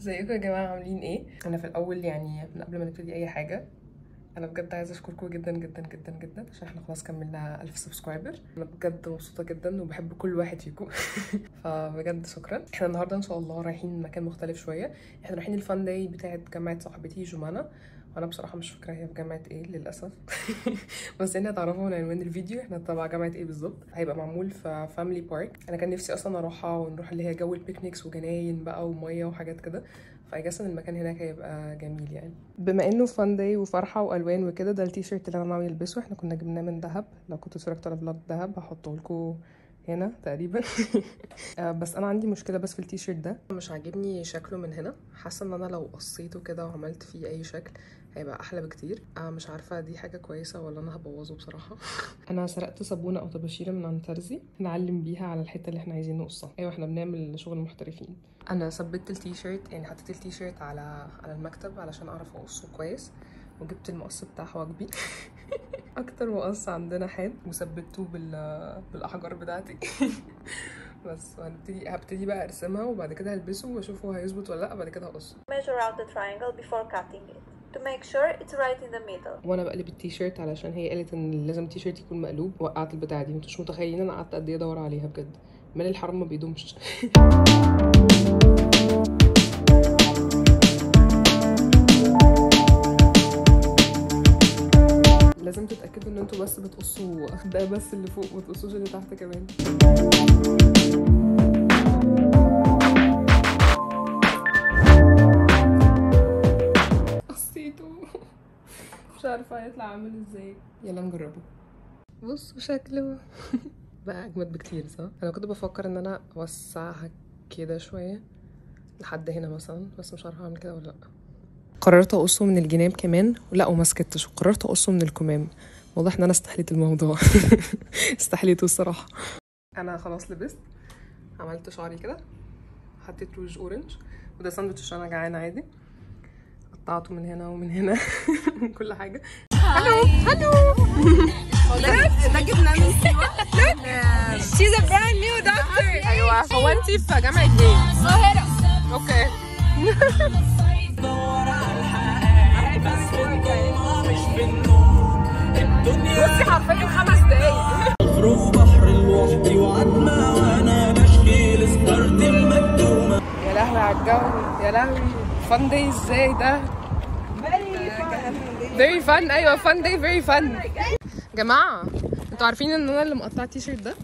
ازيكم يا جماعة عاملين إيه؟ أنا في الأول يعني من قبل ما نبتدي أي حاجة أنا بجد عايزة أشكركم جدا جدا جدا جدا عشان إحنا خلاص كملنا 1000 subscriber أنا بجد مبسوطة جدا وبحب كل واحد فيكم. فبجد شكرا. إحنا النهارده إن شاء الله رايحين مكان مختلف شوية. إحنا رايحين ال fun day بتاعه جامعة صاحبتي جمانة. وأنا بصراحة مش فاكرة هي في جامعة إيه للأسف. بس أنتوا هتعرفوا من عنوان الفيديو إحنا تبع جامعة إيه بالظبط. هيبقى معمول في Family Park أنا كان نفسي أصلا اروحها ونروح اللي هي جو ال picnics وجناين بقى ومية وحاجات كده. ف I guess إن المكان هناك هيبقى جميل يعني. بما إنه fun day وفرحة وألوان وكده ده التيشيرت اللي أنا ناوي ألبسه. إحنا كنا جبناه من دهب. لو كنتوا اتفرجتوا على vlog دهب هحطه لكم هنا تقريبا. آه، بس أنا عندي مشكلة بس في التيشيرت ده. مش عاجبني شكله من هنا. حاسة إن أنا لو قصيته كده وعملت فيه أي شكل هيبقى أحلى بكتير. آه مش عارفة دي حاجة كويسة ولا أنا هبوظه بصراحة. أنا سرقت صابونة أو طباشيره من عند ترزي نعلم بيها على الحتة اللي إحنا عايزين نقصها. أيوه إحنا بنعمل شغل محترفين. أنا ثبت التيشيرت يعني حطيت التيشيرت على على المكتب علشان أعرف أقصه كويس. وجبت المقص بتاع حواجبي. أكتر مقص عندنا حاد. وثبته بال بالأحجار بتاعتي. بس وهنبتدي هبتدي بقى أرسمها وبعد كده هلبسه واشوفه هيظبط ولا لأ بعد كده هقصه. Measure out the triangle before cutting it. To make sure it's right in the middle. وأنا بقلب التيشيرت علشان هي قالت إن لازم التيشيرت يكون مقلوب وقعت البتاعة دي. أنتوا مش متخيلين أنا قعدت قد إيه أدور عليها بجد. مال الحرام ما بيدومش. لازم تتأكدوا إن أنتوا بس بتقصوا ده بس اللي فوق ما تقصوش اللي تحت كمان. مش عارفة هيطلع عامل إزاي. يلا نجربه. بصوا شكله بقى أجمد بكتير صح؟ أنا كنت بفكر إن أنا أوسعها كده شوية لحد هنا مثلا بس مش عارفة أعمل كده ولا لأ. قررت أقصه من الجناب كمان؟ لأ وما سكتش. وقررت أقصه من الكمام. واضح إن أنا استحليت الموضوع. استحليته الصراحة. أنا خلاص لبست. عملت شعري كده. حطيت روج أورنج. وده ساندوتش عشان أنا جعانة عادي. قطعته من هنا ومن هنا. كل حاجة. هلو هلو. ده جبنا من سيوة. She's a brand new doctor. أيوه. هو انت في جامعة إيه؟ القاهرة. أوكي. بصي حرفيا خمس دقايق. افرغ بحر لوحدي وعتمة وأنا بشكي لسكرت المكتومة. يا لهوي على الجو. يا لهوي. Fun day إزاي ده؟ Very fun. أيوه fun day very fun. جماعة أنتوا عارفين إن أنا اللي مقطعة التيشيرت ده؟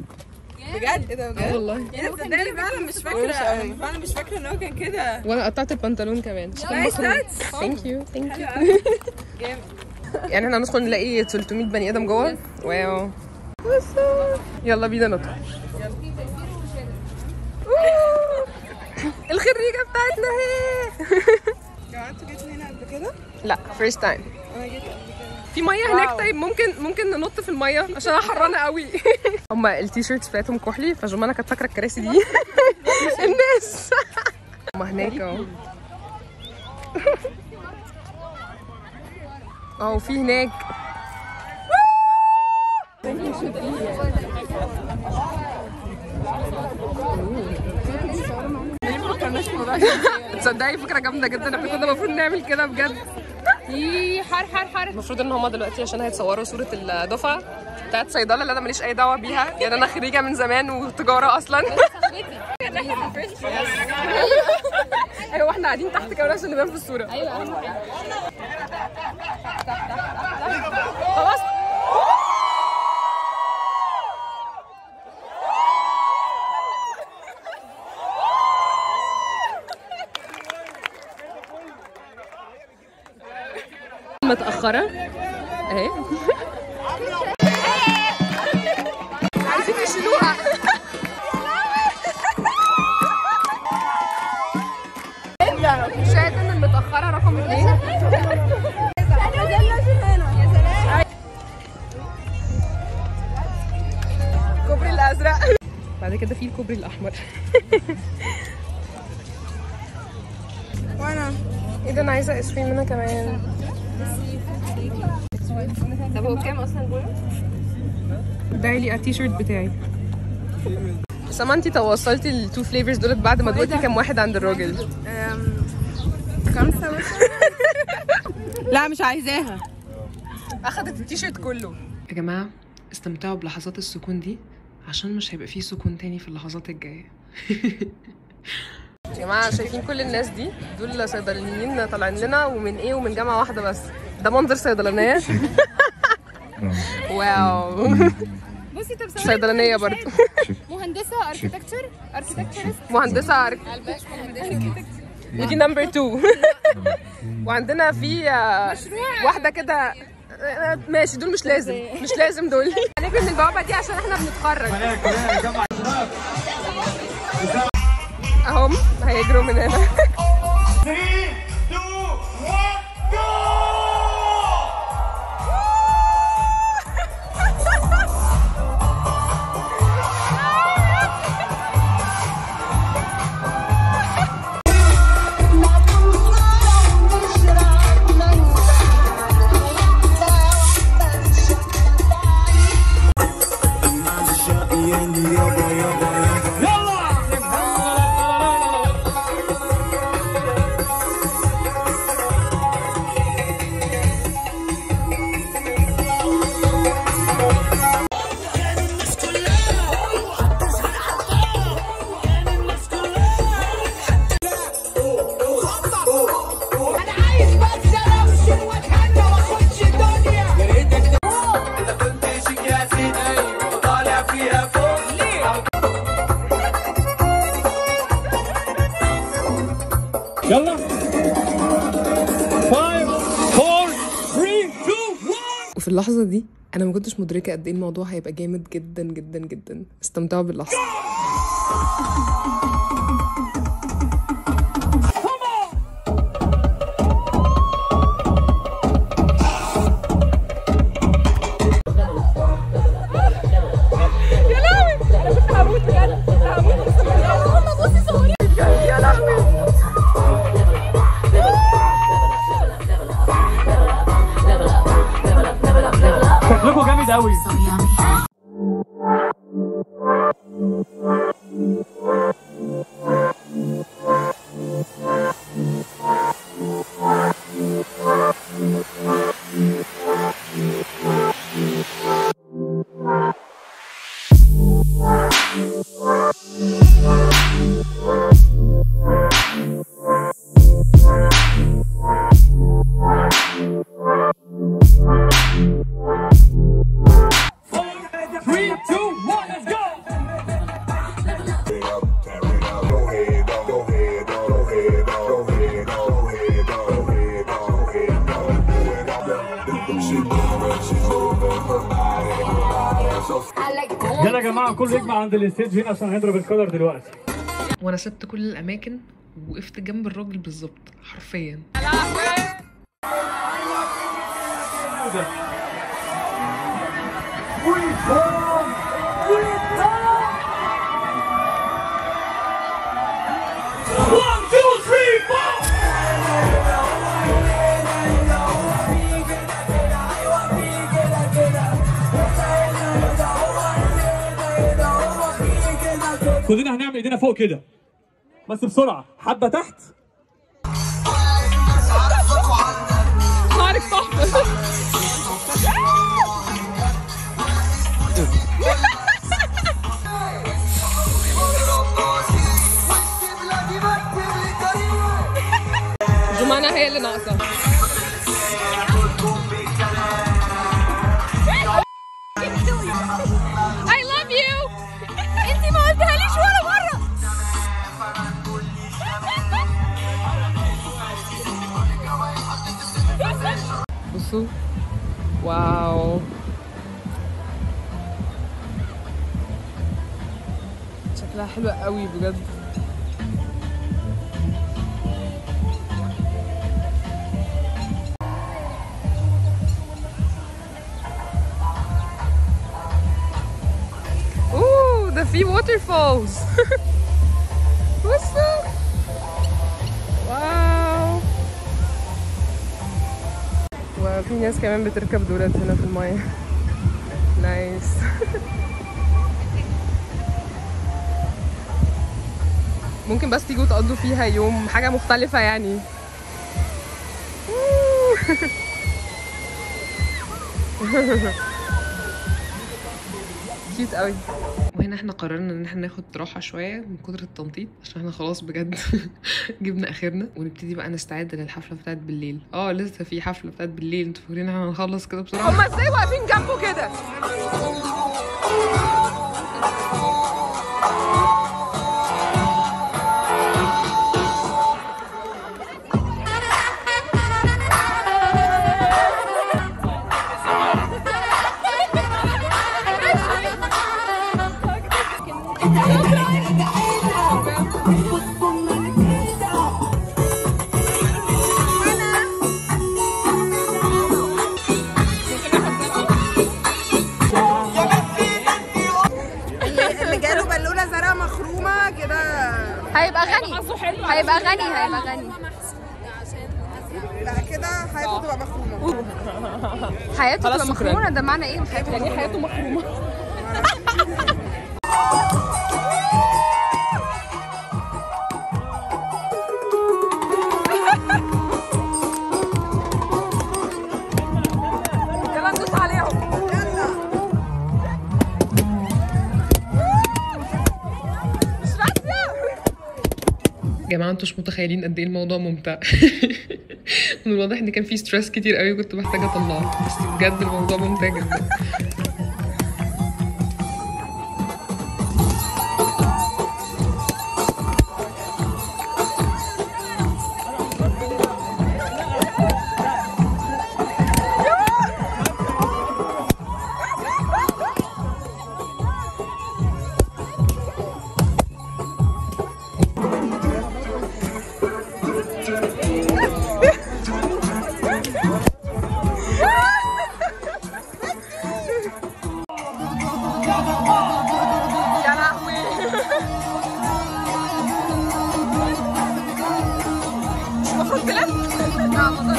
بجد؟ إيه ده بجد؟ والله. يا صدقني فعلا مش فاكرة. أنا فعلا مش فاكرة إن هو كان كده. وأنا قطعت البنطلون كمان. nice touch thank you thank you جامد. يعني إحنا هندخل نلاقي 300 بني آدم جوه؟ wow. يلا بينا أوه. الخريجة بتاعتنا اهي جماعة أنتوا جيتوا هنا قبل كده؟ لا first time أنا جيت قبل كده. في مية هناك؟ طيب ممكن ممكن ننط في المية عشان أنا حرانة قوي. هما ال T-shirts بتاعتهم كحلي فجمانة كانت فاكرة الكراسي دي. الناس. هما هناك أهو. آه وفي هناك. تصدقي فكرة جامدة جدا. إحنا كنا المفروض نعمل كده بجد. حر حر حر. المفروض ان هما دلوقتي عشان هيتصوروا صورة الدفعة بتاعت صيدلة اللي أنا ماليش اي دعوة بيها. يعني أنا خريجة من زمان وتجارة أصلا. أيوه إحنا قاعدين تحت كمان عشان نبان في الصورة. أيوه. خلاص. متأخرة. اهي. عايزين يشيلوها. شاهد ان المتأخرة رقم اثنين الكوبري الأزرق. بعد كده في الكوبري الأحمر. وأنا. إيه ده أنا عايزة ايس كريم أنا كمان. طب هو كام أصلا جوه؟ داعي لي التيشيرت بتاعي. سما انتي توصلتي التو فليفرز دولت بعد ما دوقتي كام واحد عند الراجل؟ لا مش عايزاها. أخدت التيشيرت كله. يا جماعة استمتعوا بلحظات السكون دي عشان مش هيبقى فيه سكون تاني في اللحظات الجاية. يا جماعة شايفين كل الناس دي؟ دول صيدليين طالعين لنا ومن إيه ومن جامعة واحدة بس. ده منظر صيدلانيه wow بصي طب صيدلانيه برضو. مهندسة architecture architecture مهندسة ودي number 2 وعندنا في آه، واحدة كده آه، ماشي دول مش لازم. مش لازم دول. هنجري من البوابة دي عشان إحنا بنتخرج. اهم هيجروا من هنا. اللحظة دي أنا ما كنتش مدركة قد إيه الموضوع هيبقى جامد جدا جدا جدا. استمتعوا باللحظة. شكلكم جامد قوي Three, كله يجمع عند الاستيج هنا عشان هنضرب الكولر دلوقتي. وأنا سبت كل الاماكن ووقفت جنب الراجل بالظبط حرفيا. كلنا هنعمل ايدينا فوق كده. بس بسرعة. حبة تحت. بصوا واو شكلها حلوة قوي بجد. اوه ده في ووتر وفي ناس كمان بتركب دولات هنا في المايه nice ممكن بس تيجوا تقضوا فيها يوم حاجة مختلفة يعني. cute قوي. وهنا إحنا قررنا ان إحنا ناخد راحة شوية من كتر التنطيط عشان إحنا خلاص بجد جبنا آخرنا. ونبتدي بقى نستعد للحفلة بتاعت بالليل. آه لسه في حفلة بتاعت بالليل. أنتوا فاكرين إحنا هنخلص كده بسرعة؟ هما إزاي واقفين جنبه كده؟ غني هيبقى غني. لا كده حياته تبقى مخرومة. حياته تبقى شكراً. مخرونه ده معنى إيه؟ حياته يعني حياته مخرومة. جماعة أنتوا مش متخيلين قد إيه الموضوع ممتع. من الواضح إن كان في ستريس كتير قوي كنت محتاجة أطلعه. بس بجد الموضوع ممتع جدا. تلف؟ لا ما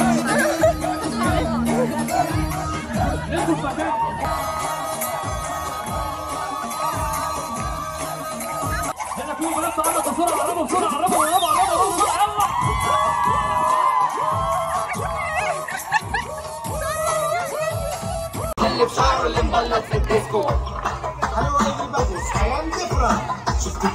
يلا كل بنات قربوا بسرعة قربوا بسرعة قربوا قربوا قربوا بسرعة يلا بيقول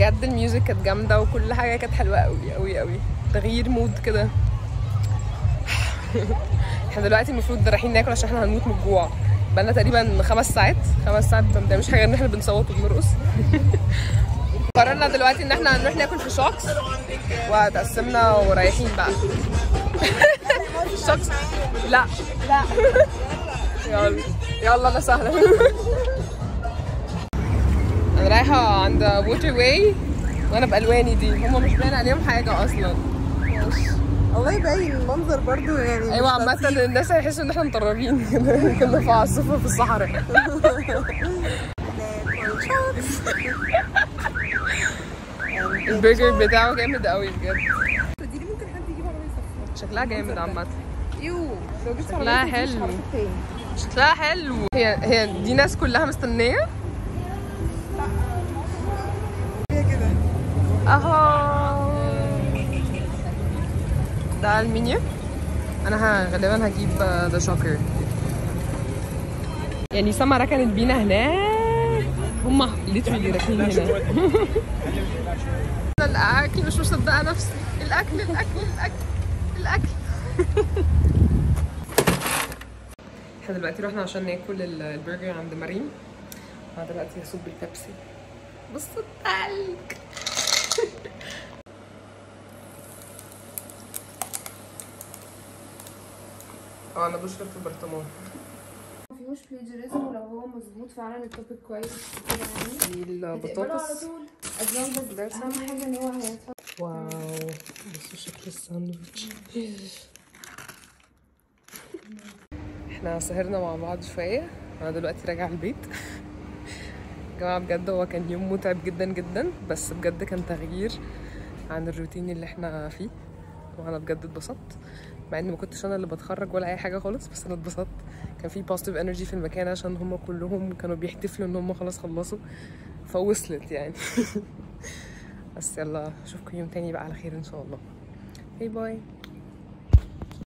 بجد ال music كانت جامدة وكل حاجة كانت حلوة قوي قوي قوي تغيير mood كده. إحنا دلوقتي المفروض رايحين ناكل عشان إحنا هنموت من الجوع. بقالنا تقريبا خمس ساعات خمس ساعات ما بنعملش حاجة إن إحنا بنصوت وبنرقص. قررنا دلوقتي إن إحنا هنروح ناكل في شوكس وتقسمنا ورايحين بقى. شوكس لا. لا. يلا. يلا أنا سهلة. أنا رايحة عند ووتر واي وأنا بألواني دي. هم مش باين عليهم حاجة أصلا. الله يبين المنظر برضو يعني أيوه عامة الناس هيحسوا إن إحنا مطربين. كده كنا في عاصفة في الصحراء. البرجر بتاعه جامد قوي بجد. دي ممكن حد يجيبها على شكلها جامد عامة. يو. شكلها عربية حلو. شكلها حلو. هي هي دي ناس كلها مستنية هي كده أهو. ده المنيو. أنا غالبا هجيب ذا شوكر يعني سما ركنت بينا هناك. هما ليترلي راكنين هنا. الأكل مش مصدقة نفسي. الأكل الأكل الأكل الأكل. إحنا دلوقتي رحنا عشان ناكل ال- البرجر عند مريم. أنا دلوقتي هصب البيبسي. بصوا التلج. آه أنا بشرب في البرطمان ما فيهوش بلاجيريزم ولو هو مظبوط فعلا التوبيك كويس كده يعني هتقبله على البطاطس طول. As أهم حاجة إن هو هيدفع واو. بصوا شكل الساندوتش إحنا سهرنا مع بعض شوية. أنا دلوقتي راجعة البيت. يا جماعة بجد هو كان يوم متعب جدا جدا بس بجد كان تغيير عن الروتين اللي إحنا فيه. وأنا بجد اتبسطت. مع اني ما كنتش أنا اللي بتخرج ولا أي حاجة خالص بس أنا اتبسطت. كان في positive energy في المكان عشان هم كلهم كانوا بيحتفلوا إن هم خلاص خلصوا. فوصلت يعني. بس يلا أشوفكم يوم تاني بقى على خير إن شاء الله. باي باي